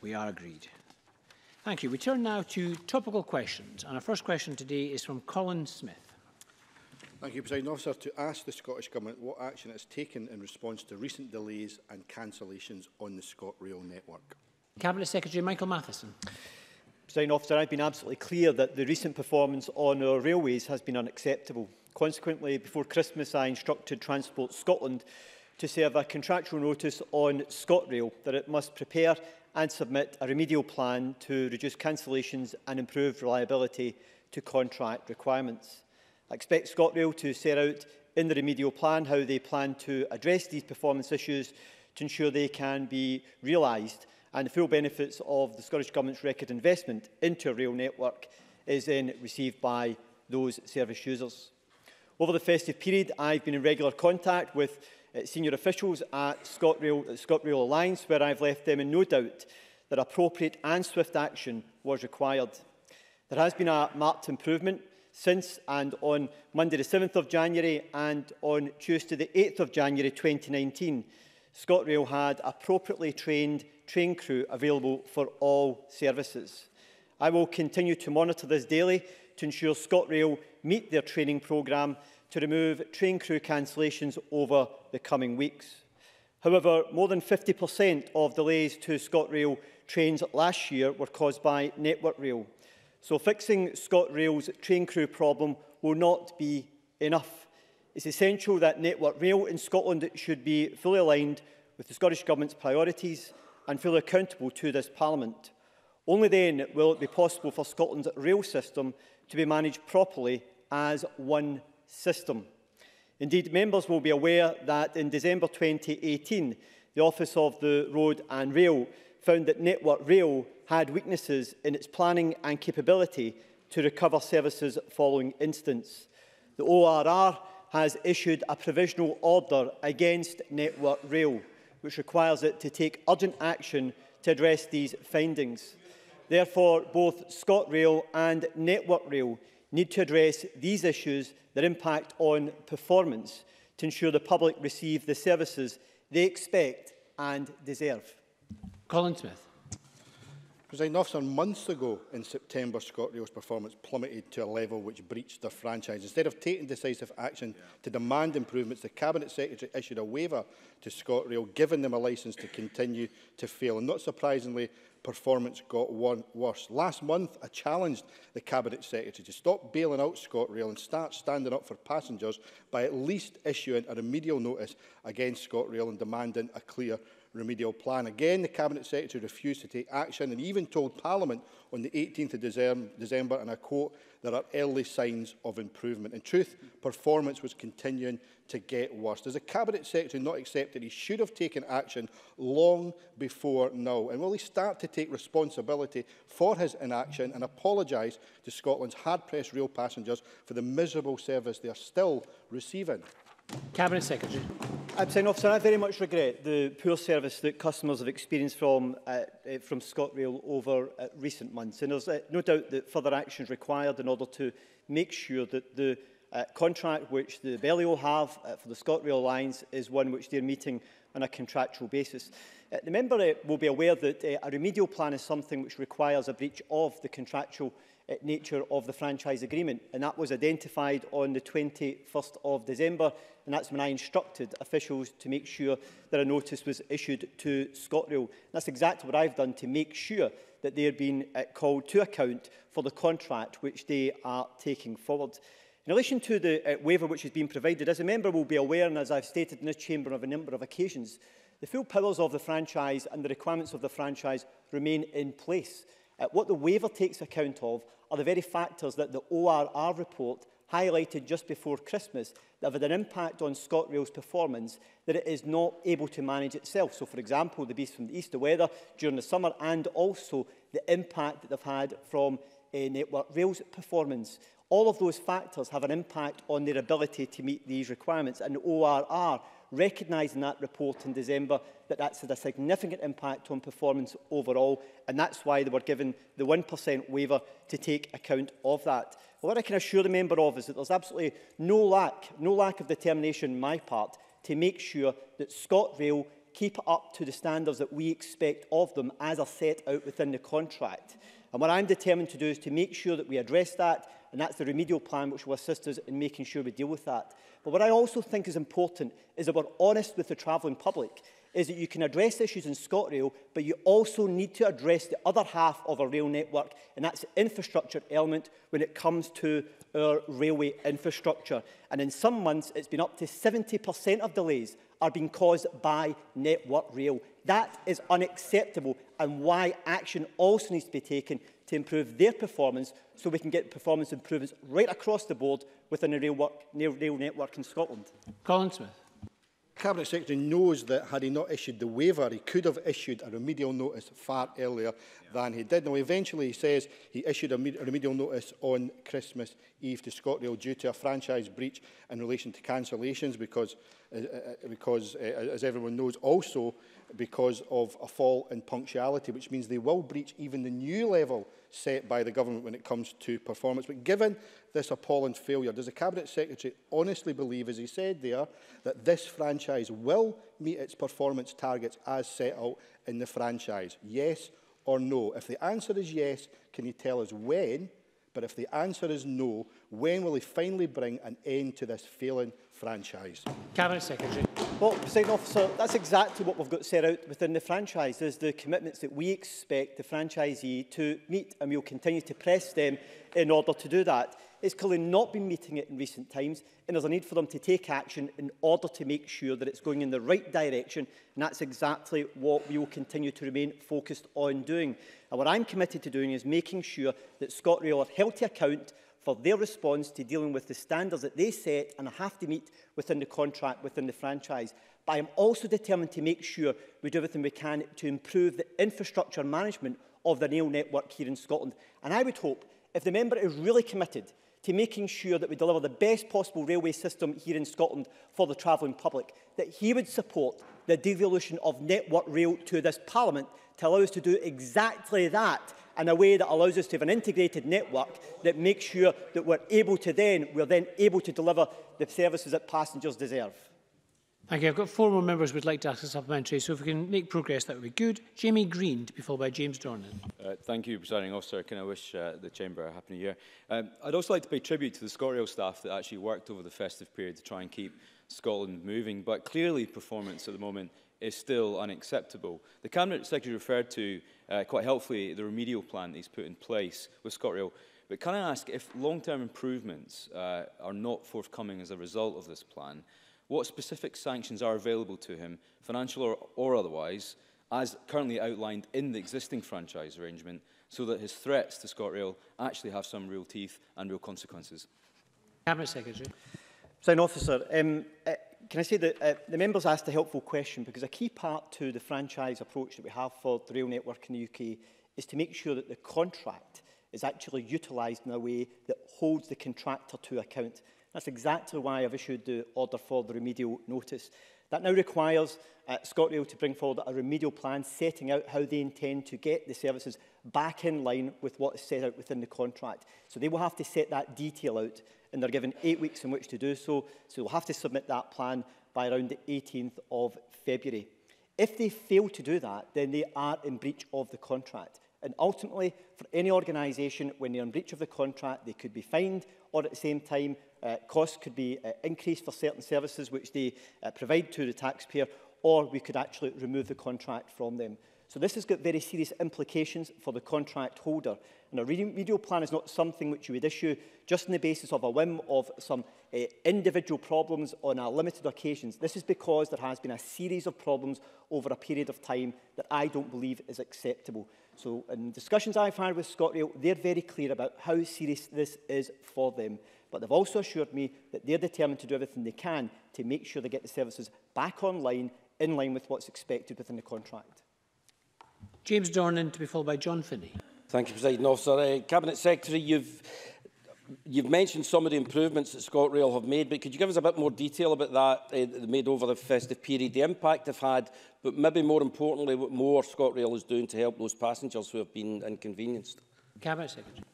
We are agreed. Thank you. We turn now to topical questions. And our first question today is from Colin Smith. Thank you, President Officer. To ask the Scottish Government what action it has taken in response to recent delays and cancellations on the ScotRail network. Cabinet Secretary Michael Matheson. President Officer, I've been absolutely clear that the recent performance on our railways has been unacceptable. Consequently, before Christmas, I instructed Transport Scotland to serve a contractual notice on ScotRail that it must prepare and submit a remedial plan to reduce cancellations and improve reliability to contract requirements. I expect ScotRail to set out in the remedial plan how they plan to address these performance issues to ensure they can be realised and the full benefits of the Scottish Government's record investment into a rail network is then received by those service users. Over the festive period, I've been in regular contact with Eh, senior officials at ScotRail, at eh, ScotRail Alliance, where I've left them in no doubt that appropriate and swift action was required. There has been a marked improvement since and on Monday the 7th of January and on Tuesday the 8th of January 2019, ScotRail had appropriately trained train crew available for all services. I will continue to monitor this daily to ensure ScotRail meet their training programme to remove train crew cancellations over the coming weeks. However, more than 50% of delays to ScotRail trains last year were caused by Network Rail. So fixing ScotRail's train crew problem will not be enough. It's essential that Network Rail in Scotland should be fully aligned with the Scottish Government's priorities and fully accountable to this Parliament. Only then will it be possible for Scotland's rail system to be managed properly as one system. Indeed, members will be aware that in December 2018, the Office of the Road and Rail found that Network Rail had weaknesses in its planning and capability to recover services following incidents. The ORR has issued a provisional order against Network Rail, which requires it to take urgent action to address these findings. Therefore, both ScotRail and Network Rail need to address these issues that impact on performance to ensure the public receive the services they expect and deserve. Colin Smith. President officer, months ago in September, ScotRail's performance plummeted to a level which breached their franchise. Instead of taking decisive action yeah. to demand improvements, the Cabinet Secretary issued a waiver to ScotRail, giving them a licence to continue to fail. And not surprisingly, performance got one worse. Last month, I challenged the Cabinet Secretary to stop bailing out ScotRail and start standing up for passengers by at least issuing a remedial notice against ScotRail and demanding a clear remedial plan. Again, the Cabinet Secretary refused to take action and even told Parliament on the 18th of December, December and I quote, there are early signs of improvement. In truth, performance was continuing to get worse. Does the Cabinet Secretary not accept that he should have taken action long before now? And will he start to take responsibility for his inaction and apologise to Scotland's hard-pressed rail passengers for the miserable service they are still receiving? Cabinet Secretary. saying, officer, I very much regret the poor service that customers have experienced from, uh, uh, from ScotRail over uh, recent months. And there's uh, no doubt that further action is required in order to make sure that the uh, contract which the Bellio have uh, for the ScotRail lines is one which they're meeting on a contractual basis. Uh, the member uh, will be aware that uh, a remedial plan is something which requires a breach of the contractual Uh, nature of the franchise agreement. And that was identified on the 21st of December. And that's when I instructed officials to make sure that a notice was issued to ScotRail. That's exactly what I've done to make sure that they are been uh, called to account for the contract which they are taking forward. In relation to the uh, waiver which has been provided, as a member will be aware, and as I've stated in this chamber on a number of occasions, the full powers of the franchise and the requirements of the franchise remain in place. Uh, what the waiver takes account of are the very factors that the ORR report highlighted just before Christmas that have had an impact on ScotRail's performance that it is not able to manage itself. So, for example, the beast from the east, the weather during the summer, and also the impact that they've had from uh, Network Rail's performance. All of those factors have an impact on their ability to meet these requirements, and the ORR recognised in that report in December that that's had a significant impact on performance overall, and that's why they were given the 1% waiver to take account of that. Well, what I can assure the member of is that there's absolutely no lack, no lack of determination on my part to make sure that ScotRail keep up to the standards that we expect of them as are set out within the contract. And what I'm determined to do is to make sure that we address that and that's the remedial plan which will assist us in making sure we deal with that. But what I also think is important is that we're honest with the travelling public is that you can address issues in ScotRail, but you also need to address the other half of our rail network, and that's the infrastructure element when it comes to our railway infrastructure. And in some months, it's been up to 70% of delays are being caused by network rail. That is unacceptable and why action also needs to be taken to improve their performance so we can get performance improvements right across the board within the rail, work, rail network in Scotland. Colin Smith. Cabinet Secretary knows that had he not issued the waiver, he could have issued a remedial notice far earlier yeah. than he did. Now, eventually, he says he issued a, a remedial notice on Christmas Eve to ScotRail due to a franchise breach in relation to cancellations because Uh, uh, uh, because, as everyone knows, also because of a fall in punctuality, which means they will breach even the new level set by the government when it comes to performance. But given this appalling failure, does the Cabinet Secretary honestly believe, as he said there, that this franchise will meet its performance targets as set out in the franchise? Yes or no? If the answer is yes, can you tell us when? But if the answer is no, when will he finally bring an end to this failing franchise. Cabinet Secretary. Well, President Officer, that's exactly what we've got set out within the franchise, is the commitments that we expect the franchisee to meet, and we'll continue to press them in order to do that. It's clearly not been meeting it in recent times, and there's a need for them to take action in order to make sure that it's going in the right direction, and that's exactly what we will continue to remain focused on doing. And what I'm committed to doing is making sure that ScotRail are held to account for their response to dealing with the standards that they set and have to meet within the contract, within the franchise. But I am also determined to make sure we do everything we can to improve the infrastructure management of the rail network here in Scotland. And I would hope, if the member is really committed to making sure that we deliver the best possible railway system here in Scotland for the travelling public, that he would support the devolution of Network Rail to this Parliament to allow us to do exactly that in a way that allows us to have an integrated network that makes sure that we're able to then, we're then able to deliver the services that passengers deserve. Thank you. I've got four more members who would like to ask a supplementary, so if we can make progress, that would be good. Jamie Green, to be followed by James Dornan. Uh, thank you, Presiding Officer. Can I wish uh, the Chamber a happy new year? Um, I'd also like to pay tribute to the ScotRail staff that actually worked over the festive period to try and keep Scotland moving, but clearly performance at the moment is still unacceptable. The Cabinet Secretary referred to, uh, quite helpfully, the remedial plan that he's put in place with ScotRail. But can I ask, if long-term improvements uh, are not forthcoming as a result of this plan, what specific sanctions are available to him, financial or, or otherwise, as currently outlined in the existing franchise arrangement, so that his threats to ScotRail actually have some real teeth and real consequences? Cabinet Secretary. Sign officer, um, uh, can I say that uh, the members asked a helpful question because a key part to the franchise approach that we have for the rail network in the UK is to make sure that the contract is actually utilised in a way that holds the contractor to account. That's exactly why I've issued the order for the remedial notice. That now requires uh, ScotRail to bring forward a remedial plan setting out how they intend to get the services back in line with what is set out within the contract. So they will have to set that detail out and they're given eight weeks in which to do so. So they'll have to submit that plan by around the 18th of February. If they fail to do that, then they are in breach of the contract. And ultimately, for any organisation, when they're in breach of the contract, they could be fined or at the same time Uh, costs could be uh, increased for certain services which they uh, provide to the taxpayer, or we could actually remove the contract from them. So this has got very serious implications for the contract holder. And a remedial plan is not something which you would issue just on the basis of a whim of some uh, individual problems on a limited occasions. This is because there has been a series of problems over a period of time that I don't believe is acceptable. So in discussions I've had with ScotRail, they're very clear about how serious this is for them. But they've also assured me that they're determined to do everything they can to make sure they get the services back online, in line with what's expected within the contract. James Dornan to be followed by John Finney. Thank you, President Officer. Uh, Cabinet Secretary, you've You've mentioned some of the improvements that ScotRail have made, but could you give us a bit more detail about that, uh, made over the festive period, the impact they've had, but maybe more importantly, what more ScotRail is doing to help those passengers who have been inconvenienced? Cabinet Secretary.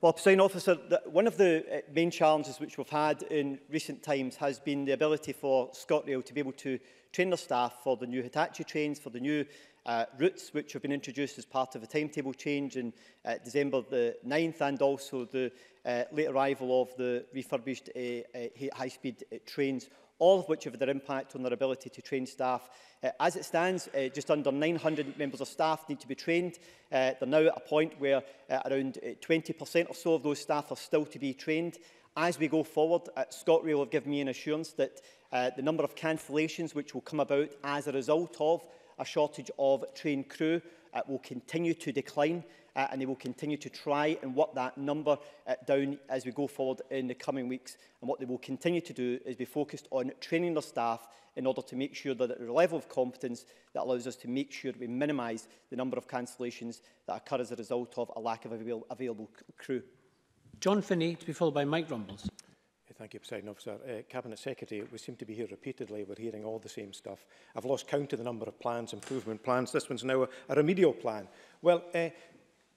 Well, President Officer, one of the uh, main challenges which we've had in recent times has been the ability for ScotRail to be able to train their staff for the new Hitachi trains, for the new uh, routes which have been introduced as part of a timetable change in uh, December the 9th and also the uh, late arrival of the refurbished uh, uh, high-speed uh, trains all of which have their impact on their ability to train staff. Uh, as it stands, uh, just under 900 members of staff need to be trained. Uh, they're now at a point where uh, around 20% uh, or so of those staff are still to be trained. As we go forward, uh, ScotRail have given me an assurance that uh, the number of cancellations which will come about as a result of a shortage of trained crew uh, will continue to decline uh, and they will continue to try and work that number uh, down as we go forward in the coming weeks. And what they will continue to do is be focused on training their staff in order to make sure that the level of competence that allows us to make sure we minimise the number of cancellations that occur as a result of a lack of avail available crew. John Finney to be followed by Mike Rumbles. Thank you, President Officer. Uh, Cabinet Secretary, we seem to be here repeatedly. We're hearing all the same stuff. I've lost count of the number of plans, improvement plans. This one's now a, a remedial plan. Well, uh,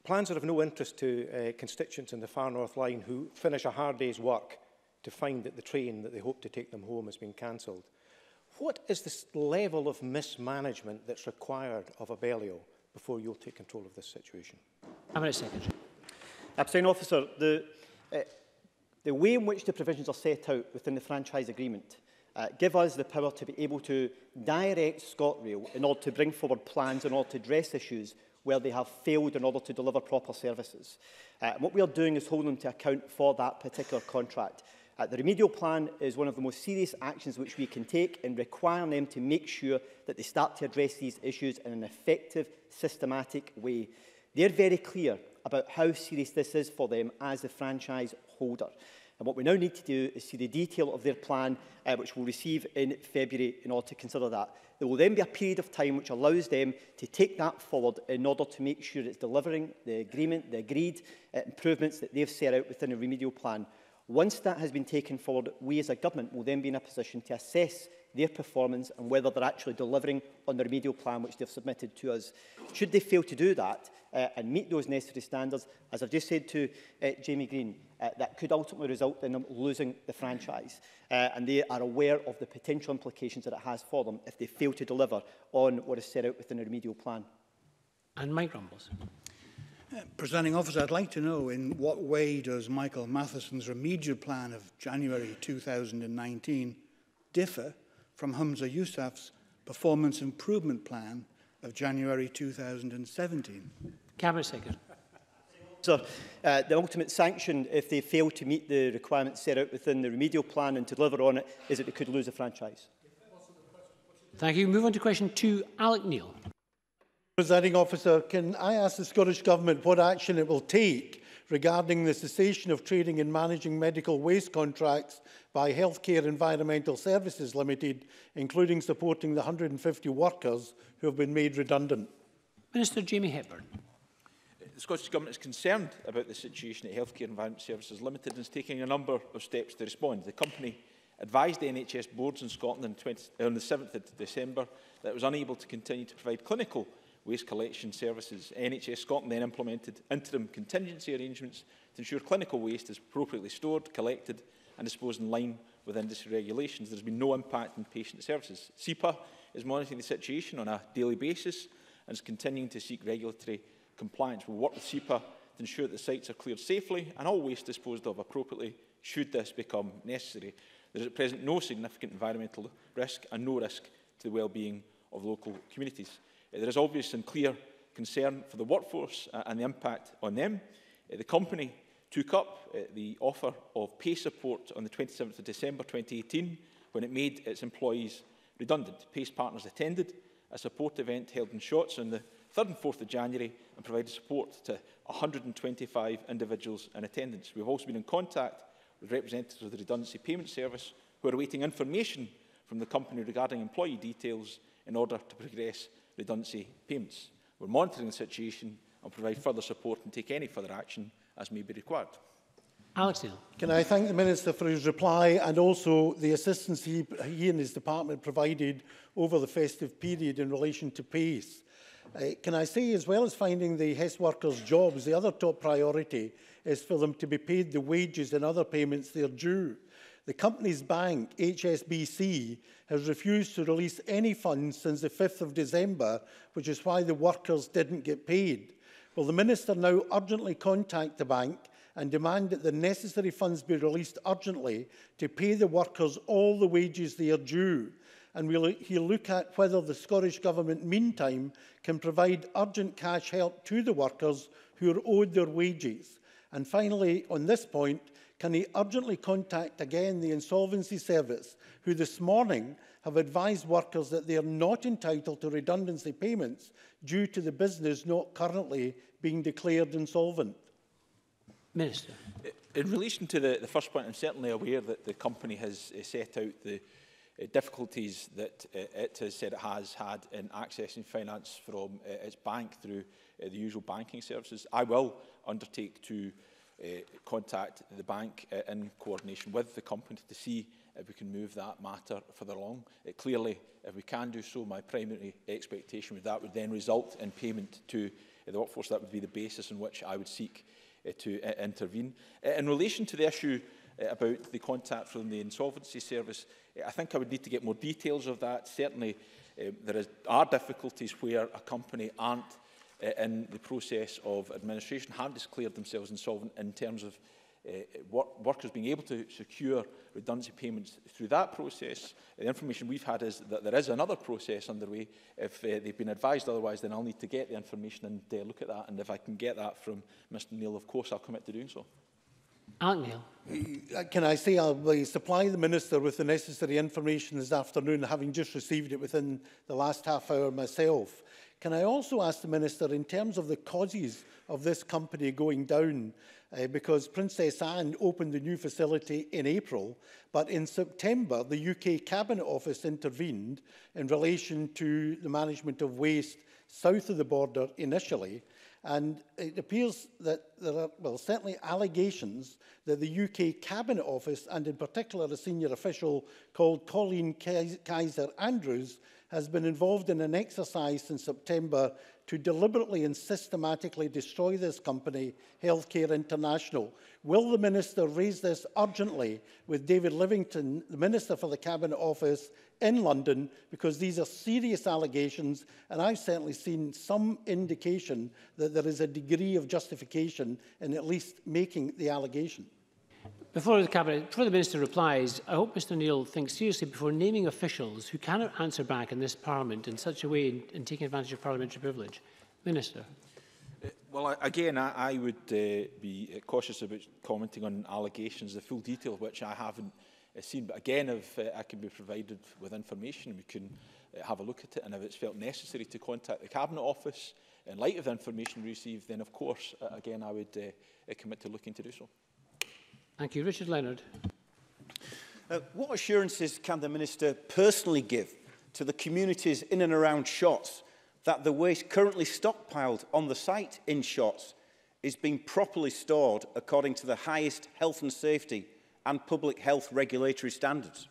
plans are of no interest to uh, constituents in the Far North Line who finish a hard day's work to find that the train that they hope to take them home has been cancelled. What is this level of mismanagement that's required of a Abellio before you'll take control of this situation? Cabinet Secretary. Abstain uh, Officer, the, uh, The way in which the provisions are set out within the franchise agreement uh, give us the power to be able to direct ScotRail in order to bring forward plans in order to address issues where they have failed in order to deliver proper services. Uh, what we are doing is holding them to account for that particular contract. Uh, the remedial plan is one of the most serious actions which we can take in requiring them to make sure that they start to address these issues in an effective, systematic way. They're very clear about how serious this is for them as a franchise holder. And what we now need to do is see the detail of their plan, uh, which we'll receive in February in order to consider that. There will then be a period of time which allows them to take that forward in order to make sure it's delivering the agreement, the agreed uh, improvements that they've set out within a remedial plan. Once that has been taken forward, we as a government will then be in a position to assess their performance and whether they're actually delivering on the remedial plan which they've submitted to us. Should they fail to do that uh, and meet those necessary standards, as I've just said to uh, Jamie Green, uh, that could ultimately result in them losing the franchise. Uh, and they are aware of the potential implications that it has for them if they fail to deliver on what is set out within the remedial plan. And Mike Rumbles. Presiding officer, I'd like to know in what way does Michael Matheson's remedial plan of January 2019 differ from Humza Yousaf's performance improvement plan of January 2017? Cabinet Secretary. Sir, uh, the ultimate sanction, if they fail to meet the requirements set out within the remedial plan and to deliver on it, is that they could lose a franchise. Thank you. Move on to question two, Alec Neil. Presiding officer, can I ask the Scottish Government what action it will take regarding the cessation of trading and managing medical waste contracts by Healthcare Environmental Services Limited, including supporting the 150 workers who have been made redundant? Minister Jamie Hepburn. The Scottish Government is concerned about the situation at Healthcare Environmental Services Limited and is taking a number of steps to respond. The company advised the NHS boards in Scotland on the 7th of December that it was unable to continue to provide clinical waste collection services. NHS Scotland then implemented interim contingency arrangements to ensure clinical waste is appropriately stored, collected and disposed in line with industry regulations. There has been no impact on patient services. SEPA is monitoring the situation on a daily basis and is continuing to seek regulatory compliance. We'll work with SEPA to ensure that the sites are cleared safely and all waste disposed of appropriately should this become necessary. There is at present no significant environmental risk and no risk to the well-being of local communities. There is obvious and clear concern for the workforce uh, and the impact on them. Uh, the company took up uh, the offer of pay support on the 27th of December 2018 when it made its employees redundant. Pace partners attended a support event held in Shots on the 3rd and 4th of January and provided support to 125 individuals in attendance. We've also been in contact with representatives of the Redundancy Payment Service who are awaiting information from the company regarding employee details in order to progress redundancy payments. We're monitoring the situation and provide further support and take any further action as may be required. Alex Neil. Can I thank the Minister for his reply and also the assistance he, he and his department provided over the festive period in relation to PACE. Uh, can I say, as well as finding the HES workers jobs, the other top priority is for them to be paid the wages and other payments they're due. Uh, The company's bank, HSBC, has refused to release any funds since the 5th of December, which is why the workers didn't get paid. Will the Minister now urgently contact the bank and demand that the necessary funds be released urgently to pay the workers all the wages they are due? And will he look at whether the Scottish Government, meantime, can provide urgent cash help to the workers who are owed their wages? And finally, on this point, can he urgently contact again the Insolvency Service, who this morning have advised workers that they are not entitled to redundancy payments due to the business not currently being declared insolvent? Minister. In relation to the, the first point, I'm certainly aware that the company has uh, set out the uh, difficulties that uh, it has said it has had in accessing finance from uh, its bank through uh, the usual banking services. I will undertake to uh, uh, contact the bank uh, in coordination with the company to see if we can move that matter further along. Uh, clearly, if we can do so, my primary expectation would that would then result in payment to uh, the workforce. That would be the basis on which I would seek uh, to uh, intervene. Uh, in relation to the issue uh, about the contact from the Insolvency Service, uh, I think I would need to get more details of that. Certainly, uh, there is, are difficulties where a company aren't uh, in the process of administration have declared themselves insolvent in terms of uh, eh, work, workers being able to secure redundancy payments through that process. The information we've had is that there is another process underway. If uh, they've been advised otherwise, then I'll need to get the information and uh, look at that. And if I can get that from Mr Neil, of course, I'll commit to doing so. Neil. Uh, can I say I'll supply the Minister with the necessary information this afternoon, having just received it within the last half hour myself. Can I also ask the Minister, in terms of the causes of this company going down, uh, because Princess Anne opened the new facility in April, but in September, the UK Cabinet Office intervened in relation to the management of waste south of the border initially, and it appears that there are, well, certainly allegations that the UK Cabinet Office, and in particular a senior official called Colleen Kaiser Andrews, has been involved in an exercise since September to deliberately and systematically destroy this company, Healthcare International. Will the Minister raise this urgently with David Livington, the Minister for the Cabinet Office in London, because these are serious allegations, and I've certainly seen some indication that there is a degree of justification in at least making the allegation. Before the Cabinet, before the Minister replies, I hope Mr Neil thinks seriously before naming officials who cannot answer back in this Parliament in such a way in, in taking advantage of parliamentary privilege. Minister. Uh, well, I, again, I, I would uh, be cautious about commenting on allegations, the full detail of which I haven't uh, seen. But again, if uh, I can be provided with information, we can uh, have a look at it. And if it's felt necessary to contact the Cabinet Office in light of the information received, then of course, uh, again, I would uh, uh commit to looking to do so. Thank you. Richard Leonard. Uh, what assurances can the Minister personally give to the communities in and around Shots that the waste currently stockpiled on the site in Shots is being properly stored according to the highest health and safety and public health regulatory standards?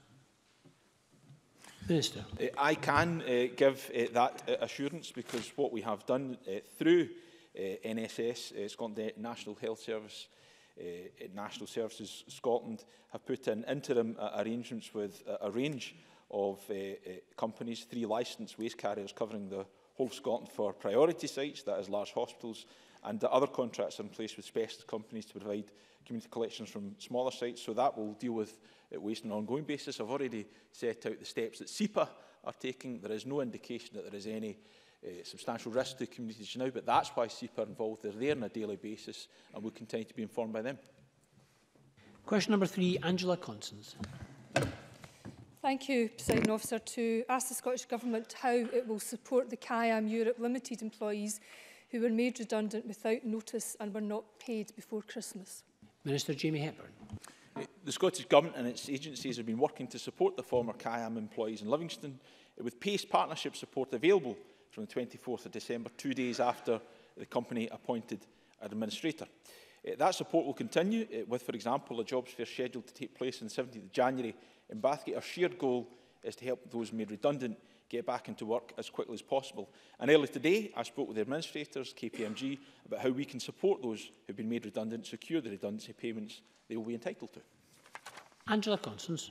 Minister. Uh, I can uh, give uh, that uh, assurance because what we have done uh, through uh, NSS, uh, Scotland National Health Service, uh, Eh, eh, National Services Scotland have put in interim uh, arrangements with uh, a range of eh, companies, three licensed waste carriers covering the whole of Scotland for priority sites, that is large hospitals, and the other contracts in place with specialist companies to provide community collections from smaller sites. So that will deal with uh, waste on an ongoing basis. I've already set out the steps that SEPA are taking. There is no indication that there is any uh, substantial risk to communities now, but that's why SEPA are involved. They're there on a daily basis and we continue to be informed by them. Question number three, Angela Constance. Thank you, President Officer. To ask the Scottish Government how it will support the CIAM Europe Limited employees who were made redundant without notice and were not paid before Christmas. Minister Jamie Hepburn. Uh, the Scottish Government and its agencies have been working to support the former CIAM employees in Livingston uh, with PACE partnership support available from the 24th of December, two days after the company appointed an administrator. Uh, that support will continue uh, with, for example, a jobs fair scheduled to take place on the 17th of January in Bathgate. Our shared goal is to help those made redundant get back into work as quickly as possible. And earlier today, I spoke with the administrators, KPMG, about how we can support those who have been made redundant, secure the redundancy payments they will be entitled to. Angela Constance.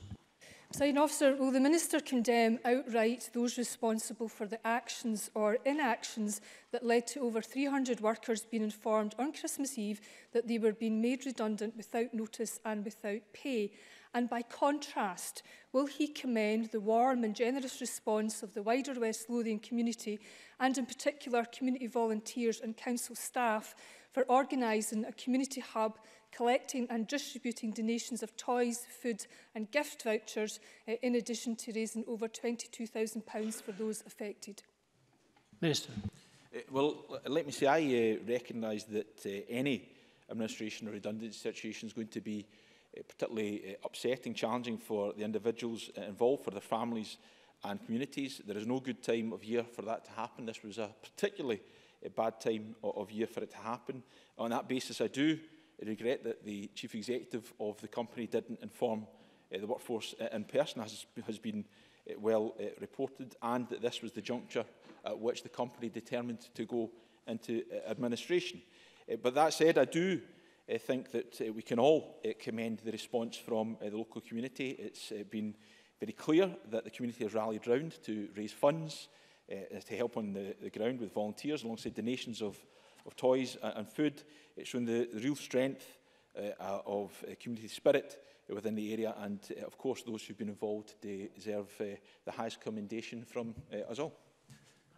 Presiding officer, will the minister condemn outright those responsible for the actions or inactions that led to over 300 workers being informed on Christmas Eve that they were being made redundant without notice and without pay? And by contrast, will he commend the warm and generous response of the wider West Lothian community and in particular community volunteers and council staff for organising a community hub, collecting and distributing donations of toys, food and gift vouchers, uh, in addition to raising over £22,000 for those affected. Minister. Uh, well, let me say I uh, recognise that uh, any administration or redundancy situation is going to be uh, particularly uh, upsetting, challenging for the individuals involved, for their families and communities. There is no good time of year for that to happen. This was a particularly a bad time of year for it to happen. On that basis, I do regret that the chief executive of the company didn't inform uh, the workforce uh, in person, as has been uh, well uh, reported, and that this was the juncture at which the company determined to go into uh, administration. Uh, but that said, I do uh, think that uh, we can all uh, commend the response from uh, the local community. It's uh, been very clear that the community has rallied round to raise funds, uh, to help on the, the ground with volunteers alongside donations of, of toys and food. It's eh, shown the, the real strength uh, of uh, community spirit within the area and uh, of course those who've been involved they deserve uh, the highest commendation from uh, us all.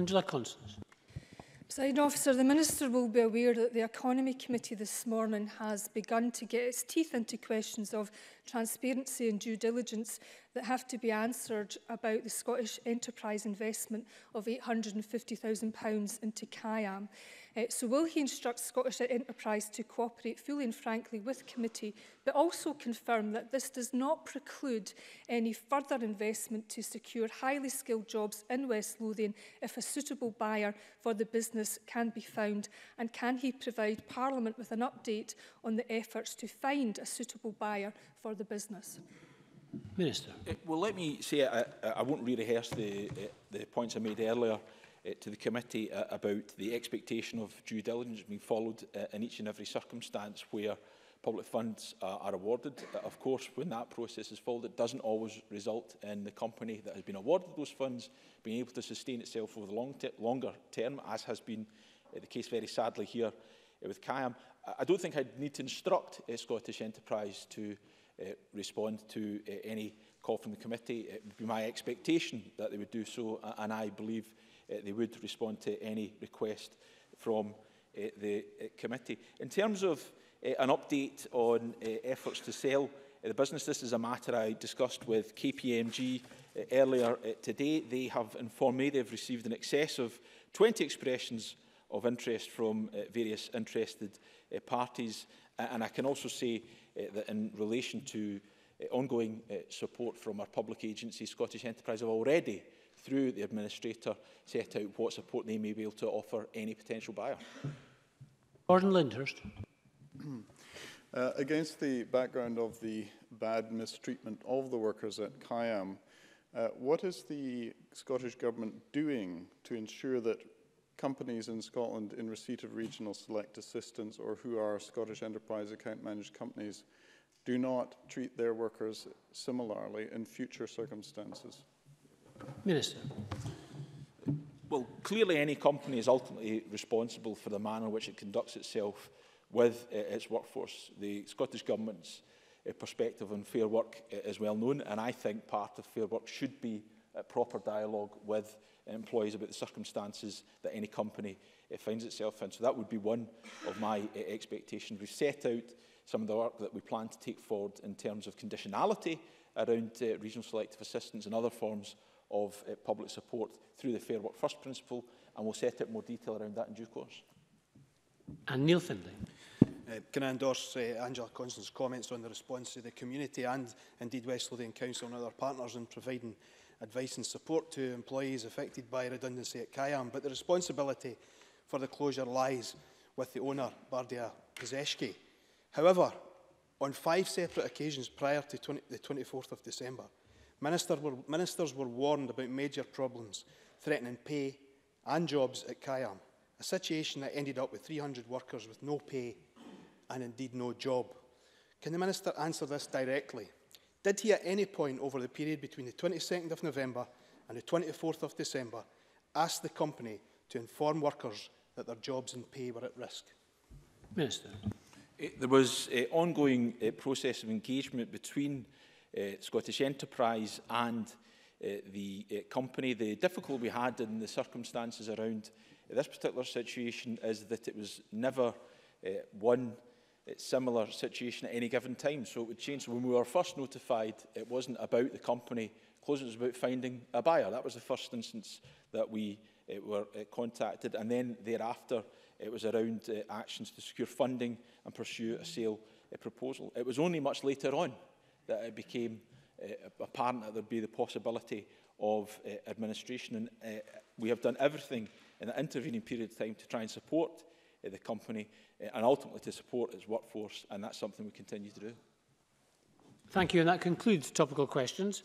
Angela Constance. Presiding officer, the Minister will be aware that the Economy Committee this morning has begun to get its teeth into questions of transparency and due diligence that have to be answered about the Scottish enterprise investment of £850,000 into CIAM. Uh, so will he instruct Scottish Enterprise to cooperate fully and frankly with committee, but also confirm that this does not preclude any further investment to secure highly skilled jobs in West Lothian if a suitable buyer for the business can be found? And can he provide Parliament with an update on the efforts to find a suitable buyer for the business? Minister. Uh, well, let me say I, I won't re-rehearse the, uh, the points I made earlier. Uh, to the committee uh, about the expectation of due diligence being followed uh, in each and every circumstance where public funds uh, are awarded. Uh, of course, when that process is followed, it doesn't always result in the company that has been awarded those funds being able to sustain itself over the long te longer term, as has been uh, the case very sadly here uh, with CIAM. I, I don't think I'd need to instruct uh, Scottish Enterprise to uh, respond to uh, any call from the committee, it would be my expectation that they would do so, and I believe uh, they would respond to any request from uh, the uh, committee. In terms of uh, an update on uh, efforts to sell uh, the business, this is a matter I discussed with KPMG uh, earlier uh, today. They have informed me they've received in excess of 20 expressions of interest from uh, various interested uh, parties. Uh, and I can also say uh, that in relation to uh, Uh, ongoing uh, support from our public agencies. Scottish Enterprise have already, through the administrator, set out what support they may be able to offer any potential buyer. Gordon Lyndhurst. Uh, against the background of the bad mistreatment of the workers at Kiam, uh, what is the Scottish Government doing to ensure that companies in Scotland in receipt of regional select assistance or who are Scottish enterprise account managed companies do not treat their workers similarly in future circumstances? Minister. Well, clearly any company is ultimately responsible for the manner in which it conducts itself with uh, its workforce. The Scottish Government's uh, perspective on fair work uh, is well known, and I think part of fair work should be a proper dialogue with employees about the circumstances that any company uh, finds itself in. So that would be one of my uh, expectations. We've set out some of the work that we plan to take forward in terms of conditionality around uh, regional selective assistance and other forms of uh, public support through the Fair Work First principle, and we'll set out more detail around that in due course. And Neil Findlay. Uh, can I endorse uh, Angela Constance's comments on the response to the community and indeed West Lothian Council and other partners in providing advice and support to employees affected by redundancy at Kayam, but the responsibility for the closure lies with the owner, Bardia Uh, However, on five separate occasions prior to 20, the 24th of December, minister were, ministers were warned about major problems threatening pay and jobs at Kayam, a situation that ended up with 300 workers with no pay and indeed no job. Can the Minister answer this directly? Did he at any point over the period between the 22nd of November and the 24th of December ask the company to inform workers that their jobs and pay were at risk? Minister there was uh, ongoing uh, process of engagement between uh, Scottish Enterprise and uh, the uh, company. The difficulty we had in the circumstances around this particular situation is that it was never uh, one uh, similar situation at any given time. So it would change. So when we were first notified, it wasn't about the company closing, it was about finding a buyer. That was the first instance that we uh, were uh, contacted. And then thereafter, It was around uh, actions to secure funding and pursue a sale uh, proposal. It was only much later on that it became uh, apparent that there'd be the possibility of uh, administration. And uh, we have done everything in the intervening period of time to try and support uh, the company uh, and ultimately to support its workforce. And that's something we continue to do. Thank you. And that concludes topical questions.